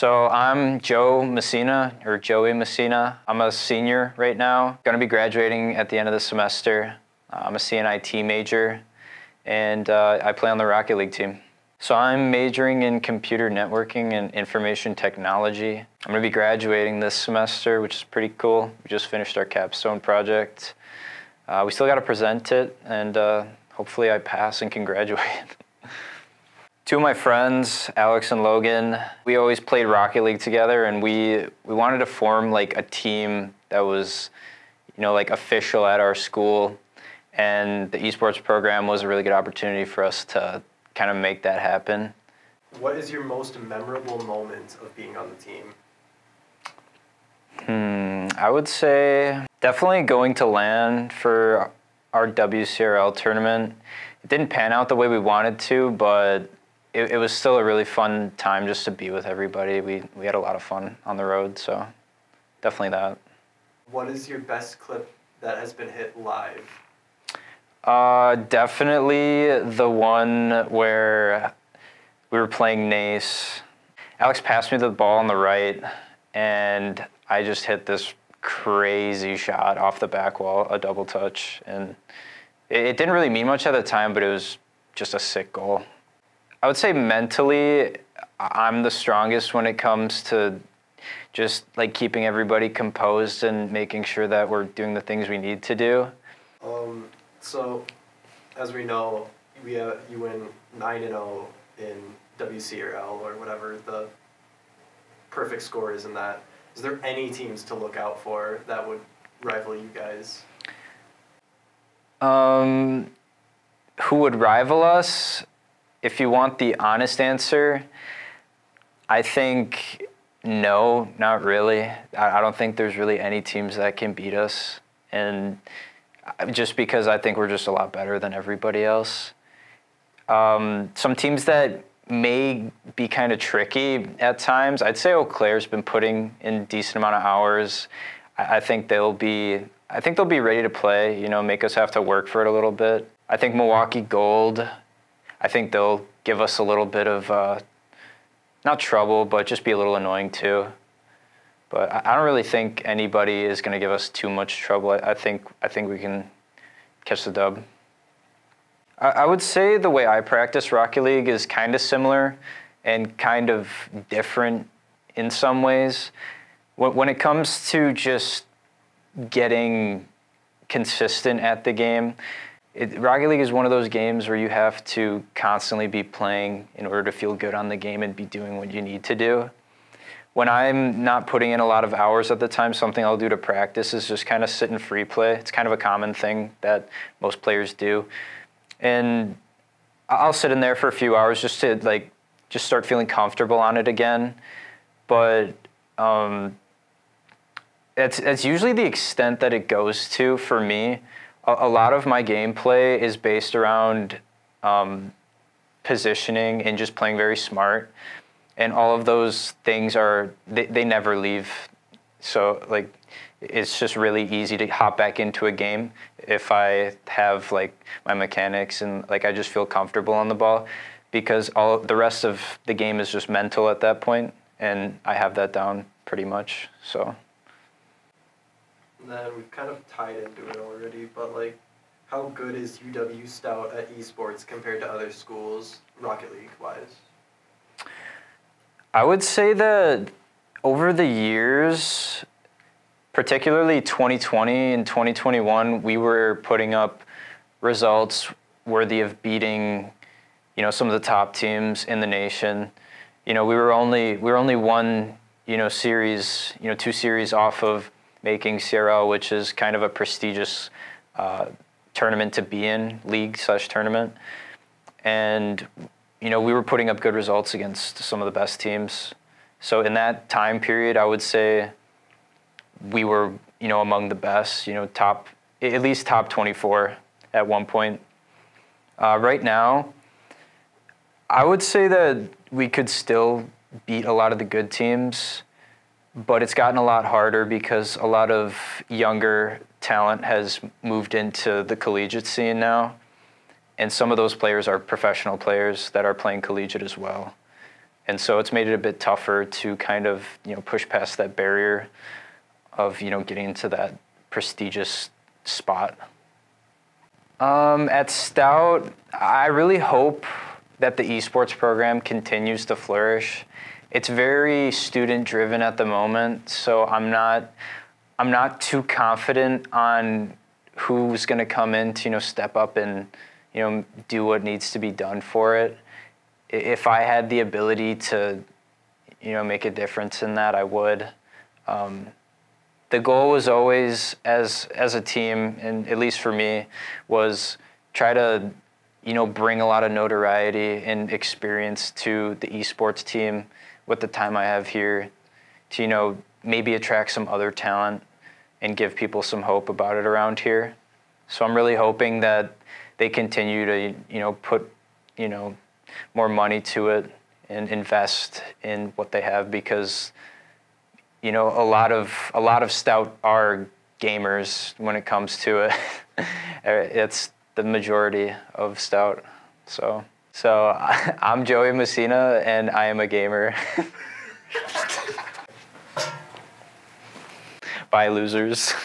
So I'm Joe Messina, or Joey Messina. I'm a senior right now. Going to be graduating at the end of the semester. I'm a CNIT major, and uh, I play on the Rocket League team. So I'm majoring in computer networking and information technology. I'm to be graduating this semester, which is pretty cool. We just finished our capstone project. Uh, we still got to present it, and uh, hopefully I pass and can graduate. Two of my friends, Alex and Logan, we always played Rocket League together, and we we wanted to form like a team that was, you know, like official at our school, and the esports program was a really good opportunity for us to kind of make that happen. What is your most memorable moment of being on the team? Hmm, I would say definitely going to LAN for our WCRL tournament. It didn't pan out the way we wanted to, but it, it was still a really fun time just to be with everybody. We, we had a lot of fun on the road, so definitely that. What is your best clip that has been hit live? Uh, definitely the one where we were playing Nace. Alex passed me the ball on the right, and I just hit this crazy shot off the back wall, a double touch, and it, it didn't really mean much at the time, but it was just a sick goal. I would say mentally, I'm the strongest when it comes to just like keeping everybody composed and making sure that we're doing the things we need to do. Um, so, as we know, we have, you win 9 and 0 in WCRL or whatever the perfect score is in that. Is there any teams to look out for that would rival you guys? Um, who would rival us? If you want the honest answer, I think no, not really. I, I don't think there's really any teams that can beat us. And just because I think we're just a lot better than everybody else. Um, some teams that may be kind of tricky at times. I'd say Eau Claire's been putting in decent amount of hours. I, I think they'll be. I think they'll be ready to play. You know, make us have to work for it a little bit. I think Milwaukee Gold I think they'll give us a little bit of uh, not trouble, but just be a little annoying too. But I don't really think anybody is going to give us too much trouble. I, think I think we can catch the dub. I, I would say the way I practice Rocket League is kind of similar and kind of different in some ways. When, when it comes to just getting consistent at the game, it, Rocket League is one of those games where you have to constantly be playing in order to feel good on the game and be doing what you need to do. When I'm not putting in a lot of hours at the time, something I'll do to practice is just kind of sit in free play. It's kind of a common thing that most players do. And I'll sit in there for a few hours just to like just start feeling comfortable on it again. But um, that's, that's usually the extent that it goes to for me a, lot of my gameplay is based around um, positioning and just playing very smart. And all of those things are, they, they never leave. So, like, it's just really easy to hop back into a game if I have like my mechanics and like I just feel comfortable on the ball because all the rest of the game is just mental at that point and I have that down pretty much. So and then we've kind of tied into it already, but like, how good is UW Stout at esports compared to other schools, Rocket League wise? I would say that over the years, particularly 2020 and 2021, we were putting up results worthy of beating, you know, some of the top teams in the nation. You know, we were only we were only one, you know, series, you know, two series off of making CRL, which is kind of a prestigious uh, tournament to be in, league slash tournament. And, you know, we were putting up good results against some of the best teams. So in that time period, I would say we were, you know, among the best, you know, top, at least top 24 at one point. Uh, right now, I would say that we could still beat a lot of the good teams but it's gotten a lot harder because a lot of younger talent has moved into the collegiate scene now. And some of those players are professional players that are playing collegiate as well. and so it's made it a bit tougher to kind of you know push past that barrier of you know getting into that prestigious spot. Um, at Stout, I really hope that the esports program continues to flourish. It's very student driven at the moment, so I'm not I'm not too confident on who's going to come in to you know step up and you know do what needs to be done for it. If I had the ability to you know make a difference in that, I would. Um, the goal was always as as a team, and at least for me, was try to you know bring a lot of notoriety and experience to the esports team with the time I have here to you know maybe attract some other talent and give people some hope about it around here. So I'm really hoping that they continue to you know put you know more money to it and invest in what they have because you know, a lot of a lot of stout are gamers when it comes to it. it's the majority of stout. So, so I'm Joey Messina, and I am a gamer. Bye, losers.